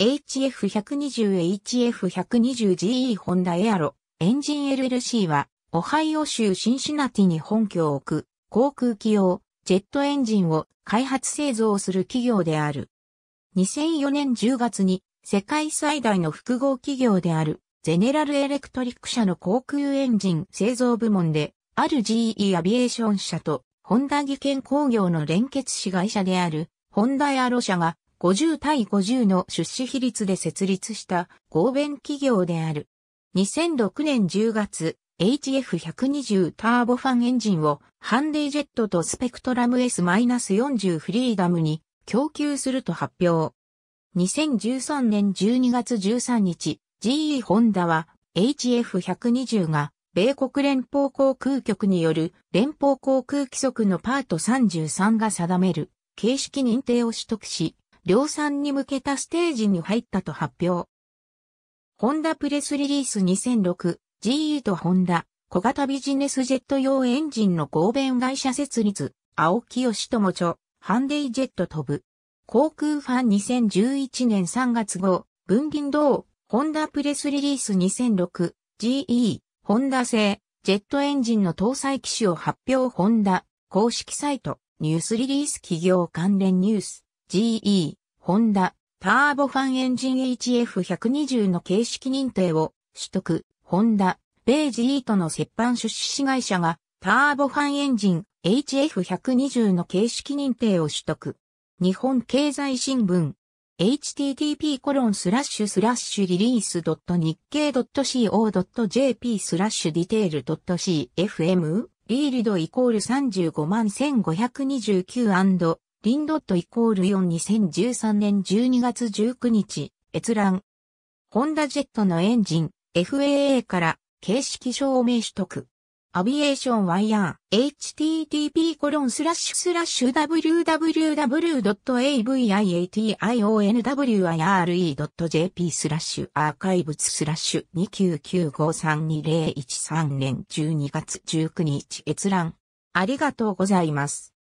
HF120HF120GE ホンダエアロエンジン LLC は、オハイオ州シンシナティに本拠を置く航空機用ジェットエンジンを開発製造する企業である。2004年10月に世界最大の複合企業であるゼネラルエレクトリック社の航空エンジン製造部門である GE アビエーション社とホンダ技研工業の連結子会社であるホンダエアロ社が50対50の出資比率で設立した合弁企業である。2006年10月、HF120 ターボファンエンジンをハンデイジェットとスペクトラム S-40 フリーダムに供給すると発表。2013年12月13日、GE ホンダは HF120 が米国連邦航空局による連邦航空規則のパート33が定める形式認定を取得し、量産に向けたステージに入ったと発表。ホンダプレスリリース2006、GE とホンダ、小型ビジネスジェット用エンジンの合弁会社設立、青木義友著、ハンデイジェット飛ぶ。航空ファン2011年3月号、分林道、ホンダプレスリリース2006、GE、ホンダ製、ジェットエンジンの搭載機種を発表ホンダ、公式サイト、ニュースリリース企業関連ニュース。GE、ホンダ、ターボファンエンジン HF120 の形式認定を取得、ホンダ、米 GE との折半出資会社がターボファンエンジン HF120 の形式認定を取得。日本経済新聞 http コロンスラッシュスラッシュリリース .nikkei.co.jp スラッシュディテール .cfm リールドイコール35万1529リンドットイコール4 2013年12月19日、閲覧。ホンダジェットのエンジン、FAA から形式証明取得。アビエーションワイヤー、http コロンスラッシュスラッシュ www.aviationwire.jp スラッシュアーカイブススラッシュ299532013年12月19日閲覧。ありがとうございます。